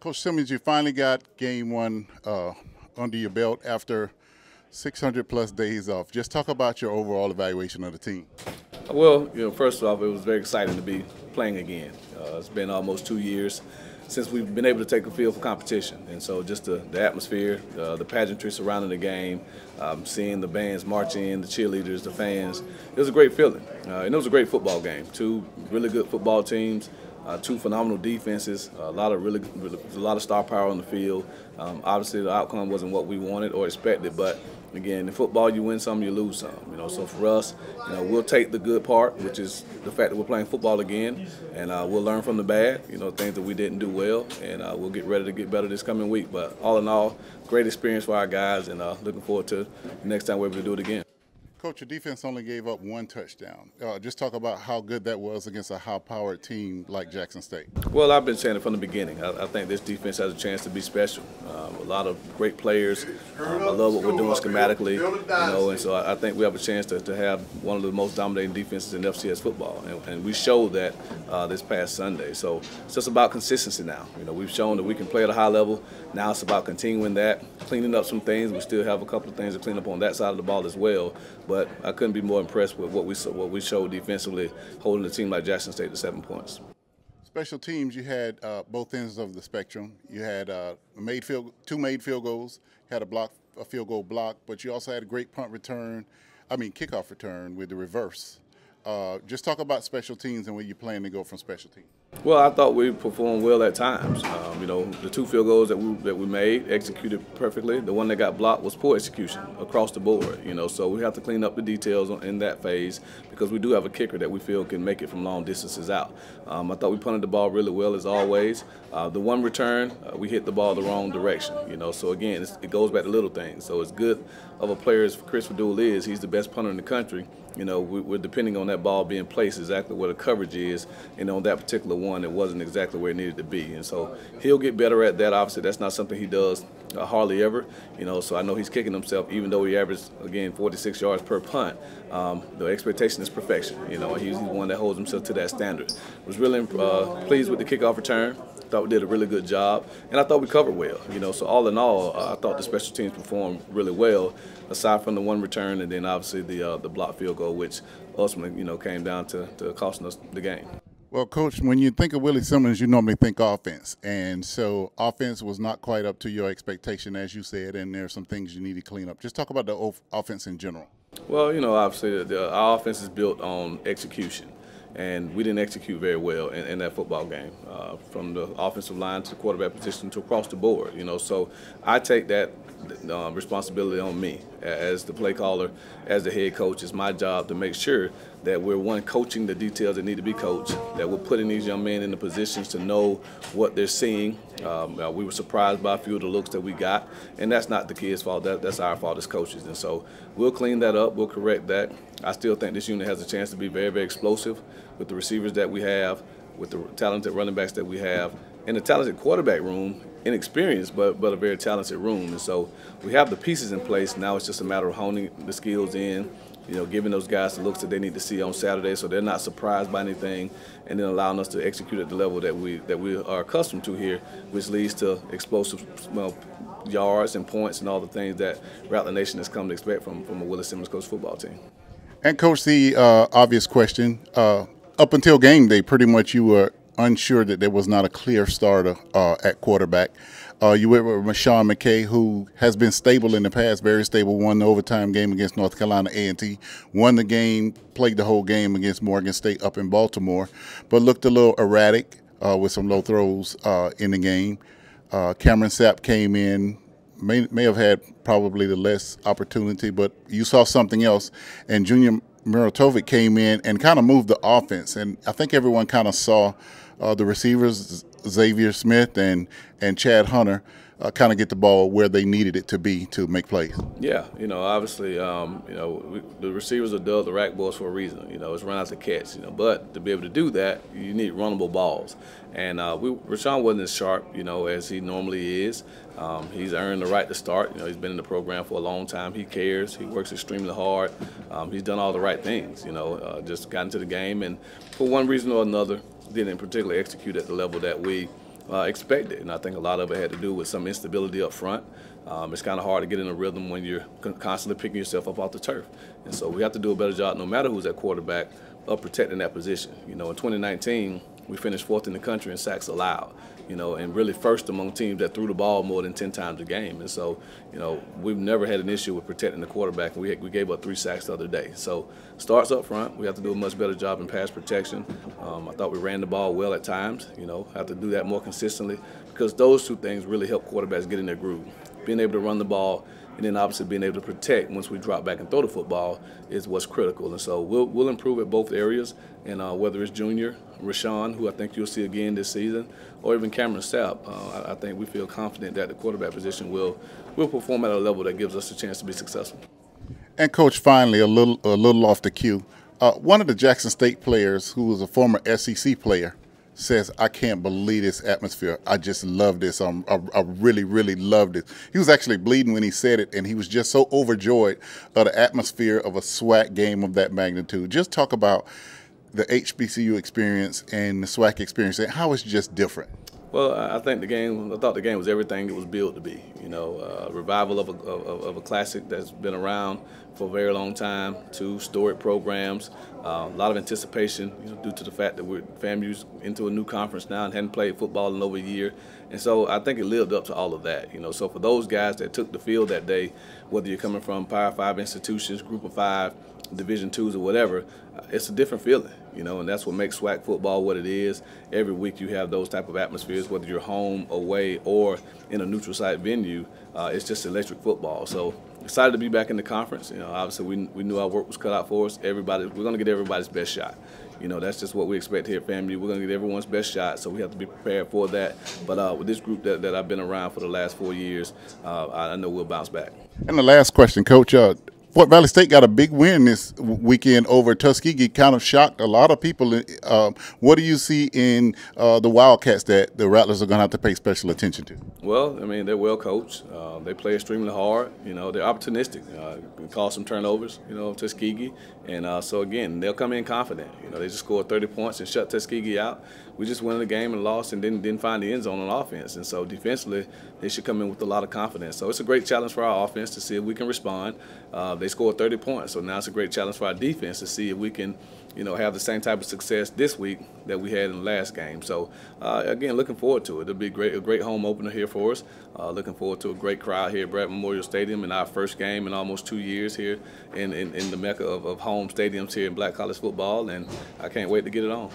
Coach Simmons, you finally got game one uh, under your belt after 600 plus days off. Just talk about your overall evaluation of the team. Well, you know, first off, it was very exciting to be playing again. Uh, it's been almost two years since we've been able to take a field for competition. And so just the, the atmosphere, uh, the pageantry surrounding the game, um, seeing the bands march in, the cheerleaders, the fans, it was a great feeling. Uh, and it was a great football game. Two really good football teams. Uh, two phenomenal defenses, a lot of really, really, a lot of star power on the field. Um, obviously, the outcome wasn't what we wanted or expected, but again, in football, you win some, you lose some. You know, so for us, you know, we'll take the good part, which is the fact that we're playing football again, and uh, we'll learn from the bad. You know, things that we didn't do well, and uh, we'll get ready to get better this coming week. But all in all, great experience for our guys, and uh, looking forward to next time we're able to do it again. Coach, your defense only gave up one touchdown. Uh, just talk about how good that was against a high-powered team like Jackson State. Well, I've been saying it from the beginning. I, I think this defense has a chance to be special. Um, a lot of great players. Um, I love what we're doing schematically, you know, and so I, I, think we have a chance to, to have one of the most dominating defenses in FCS football, and, and we showed that uh, this past Sunday. So it's just about consistency now. You know, we've shown that we can play at a high level. Now it's about continuing that, cleaning up some things. We still have a couple of things to clean up on that side of the ball as well. But I couldn't be more impressed with what we what we showed defensively, holding a team like Jackson State to seven points. Special teams, you had uh, both ends of the spectrum. You had uh, made field, two made field goals, had a block, a field goal block, but you also had a great punt return. I mean, kickoff return with the reverse. Uh, just talk about special teams and where you plan to go from special teams. Well, I thought we performed well at times. Um, you know, the two field goals that we that we made executed perfectly. The one that got blocked was poor execution across the board. You know, so we have to clean up the details in that phase because we do have a kicker that we feel can make it from long distances out. Um, I thought we punted the ball really well as always. Uh, the one return, uh, we hit the ball the wrong direction. You know, so again, it goes back to little things. So it's good of a player as Chris Faddoul is. He's the best punter in the country. You know, we, are depending on that ball being placed exactly where the coverage is, and on that particular one, it wasn't exactly where it needed to be. And so he'll get better at that. Obviously, that's not something he does uh, hardly ever. You know, so I know he's kicking himself, even though he averaged again 46 yards per punt. Um, the expectation is perfection. You know, he's the one that holds himself to that standard. Was really uh, pleased with the kickoff return. Thought we did a really good job, and I thought we covered well. You know, so all in all, uh, I thought the special teams performed really well, aside from the one return, and then obviously the uh, the block field goal, which ultimately you know came down to, to costing us the game. Well, Coach, when you think of Willie Simmons, you normally think offense. And so offense was not quite up to your expectation, as you said, and there are some things you need to clean up. Just talk about the offense in general. Well, you know, obviously, the, our offense is built on execution and we didn't execute very well in, in that football game, uh, from the offensive line to the quarterback position to across the board. You know, so I take that uh, responsibility on me as the play caller, as the head coach. It's my job to make sure that we're one coaching the details that need to be coached, that we're putting these young men in the positions to know what they're seeing. Um, uh, we were surprised by a few of the looks that we got, and that's not the kids' fault. That, that's our fault as coaches. And so we'll clean that up. We'll correct that. I still think this unit has a chance to be very, very explosive with the receivers that we have, with the talented running backs that we have, and the talented quarterback room, inexperienced, but but a very talented room. And so we have the pieces in place. Now it's just a matter of honing the skills in, you know, giving those guys the looks that they need to see on Saturday, so they're not surprised by anything, and then allowing us to execute at the level that we that we are accustomed to here, which leads to explosive well, yards and points and all the things that Rattler Nation has come to expect from from a Willie Simmons coach football team. And coach, the uh, obvious question: uh, up until game day, pretty much you were unsure that there was not a clear starter uh, at quarterback. Uh, you went with Rasean McKay, who has been stable in the past, very stable. Won the overtime game against North Carolina A&T. Won the game, played the whole game against Morgan State up in Baltimore, but looked a little erratic uh, with some low throws uh, in the game. Cameron Sapp came in, may, may have had probably the less opportunity, but you saw something else. And Junior Miratovic came in and kind of moved the offense. And I think everyone kind of saw uh, the receivers, Xavier Smith and, and Chad Hunter, uh, kind of get the ball where they needed it to be to make plays. Yeah, you know, obviously, um, you know, we, the receivers are dubbed the rack balls for a reason. You know, it's run out to catch. You know, but to be able to do that, you need runnable balls. And uh, we, Rasean wasn't as sharp, you know, as he normally is. Um, he's earned the right to start. You know, he's been in the program for a long time. He cares. He works extremely hard. Um, he's done all the right things. You know, uh, just got into the game, and for one reason or another, didn't particularly execute at the level that we uh, expected. And I think a lot of it had to do with some instability up front. Um, it's kind of hard to get in a rhythm when you're constantly picking yourself up off the turf. And so we have to do a better job, no matter who's at quarterback, of protecting that position. You know, in 2019, we finished fourth in the country in sacks allowed, you know, and really first among teams that threw the ball more than 10 times a game. And so, you know, we've never had an issue with protecting the quarterback, we, we gave up three sacks the other day. So, starts up front. We have to do a much better job in pass protection. Um, I thought we ran the ball well at times, you know, have to do that more consistently because those two things really help quarterbacks get in their groove. Being able to run the ball and then obviously being able to protect once we drop back and throw the football is what's critical. And so we'll, we'll improve at both areas. And uh, whether it's Junior, Rasean, who I think you'll see again this season, or even Cameron Sapp, uh, I, I think we feel confident that the quarterback position will will perform at a level that gives us a chance to be successful. And coach, finally, a little a little off the cue. Uh, one of the Jackson State players, who was a former SEC player, says, I can't believe this atmosphere. I just love this. Um, I, I, really, really love this. He was actually bleeding when he said it, and he was just so overjoyed of the atmosphere of a SWAC game of that magnitude. Just talk about the HBCU experience and the SWAC experience and how it's just different. Well, I think the game. I thought the game was everything it was built to be. You know, uh, revival of a, of, of, a classic that's been around for a very long time. Two storied programs, uh, a lot of anticipation you know, due to the fact that we're FAMU's into a new conference now and hadn't played football in over a year, and so I think it lived up to all of that. You know, so for those guys that took the field that day, whether you're coming from Power Five institutions, Group of Five, Division twos or whatever, uh, it's a different feeling, you know, and that's what makes SWAC football what it is. Every week you have those type of atmospheres, whether you're home, away, or in a neutral site venue. Uh, it's just electric football. So excited to be back in the conference. You know, obviously we, we knew our work was cut out for us. Everybody, we're going to get everybody's best shot. You know, that's just what we expect here FAMU. We're going to get everyone's best shot, so we have to be prepared for that. But uh, with this group that, that I've been around for the last four years, uh, I know we'll bounce back. And the last question, Coach. Uh, Fort Valley State got a big win this weekend over Tuskegee. Kind of shocked a lot of people. Uh, what do you see in uh, the Wildcats that the Rattlers are going to have to pay special attention to? Well, I mean, they're well coached. Uh, they play extremely hard. You know, they're opportunistic. Uh, cause some turnovers. You know, Tuskegee, and uh, so again, they'll come in confident. You know, they just scored 30 points and shut Tuskegee out. We just in the game and lost, and didn't didn't find the end zone on offense. And so defensively, they should come in with a lot of confidence. So it's a great challenge for our offense to see if we can respond. Uh, they scored 30 points, so now it's a great challenge for our defense to see if we can, you know, have the same type of success this week that we had in the last game. So uh, again, looking forward to it. It'll be a great, a great home opener here for us. Uh, looking forward to a great crowd here at Bragg Memorial Stadium in our first game in almost two years here in, in, in the mecca of, of home stadiums here in Black College football, and I can't wait to get it on.